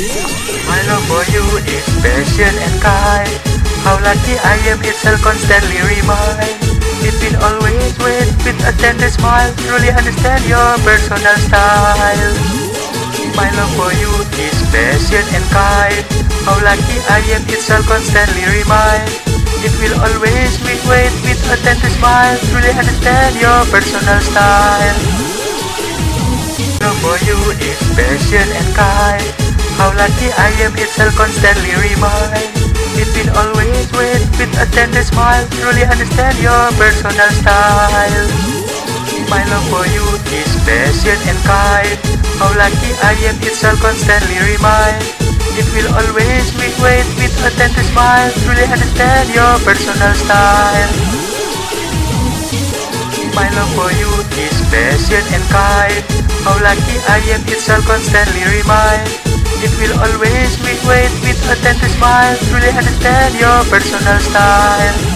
My love for you is patient and kind. How lucky I am, it's I'll constantly remind. It will always wait with a tender smile. Truly understand your personal style. My love for you is patient and kind. How lucky I am, it's I'll constantly remind. It will always wait with a tender smile. Truly understand your personal style. My Love for you is patient and kind. Lucky I am, it's I'll constantly remind. It will always wait with a tender smile. Truly understand your personal style. My love for you is patient and kind. How lucky I am, it's I'll constantly remind. It will always wait, wait with a tender smile. Truly understand your personal style. My love for you is patient and kind. How lucky I am, it's I'll constantly remind. It will always wait, wait with a tender smile. Truly understand your personal style.